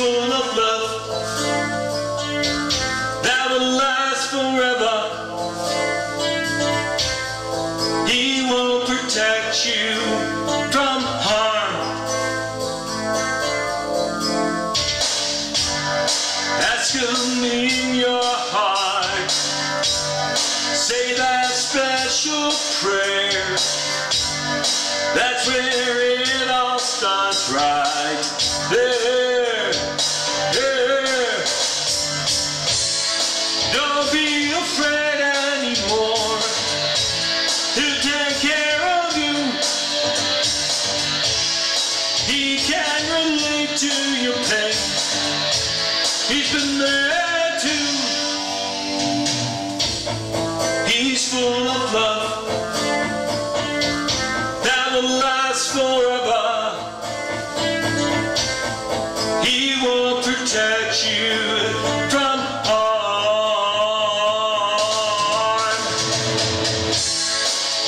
full of love that will last forever. He will protect you from harm. Ask him in your heart. Say that special prayer. That's where He can relate to your pain. He's been there too. He's full of love that will last forever. He will protect you from harm.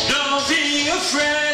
Don't be afraid.